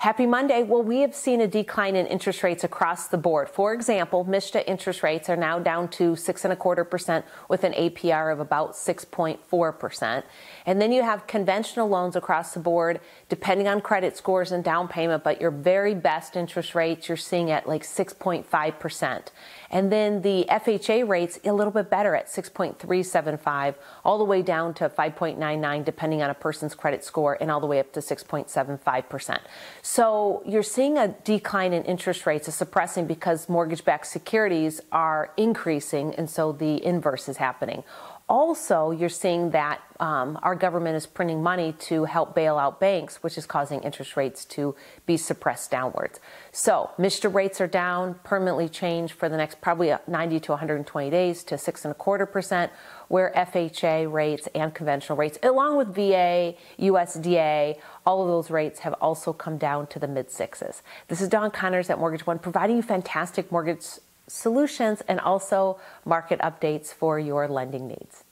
Happy Monday. Well, we have seen a decline in interest rates across the board. For example, MSHA interest rates are now down to six and a quarter percent with an APR of about 6.4 percent. And then you have conventional loans across the board, depending on credit scores and down payment, but your very best interest rates you're seeing at like 6.5 percent. And then the FHA rates a little bit better at 6.375, all the way down to 5.99, depending on a person's credit score, and all the way up to 6.75 percent. So you're seeing a decline in interest rates, a suppressing because mortgage backed securities are increasing, and so the inverse is happening. Also, you're seeing that um, our government is printing money to help bail out banks, which is causing interest rates to be suppressed downwards. So, MSHA rates are down, permanently changed for the next probably 90 to 120 days to six and a quarter percent, where FHA rates and conventional rates, along with VA, USDA, all of those rates have also come down to the mid sixes. This is Dawn Connors at Mortgage One, providing you fantastic mortgage solutions and also market updates for your lending needs.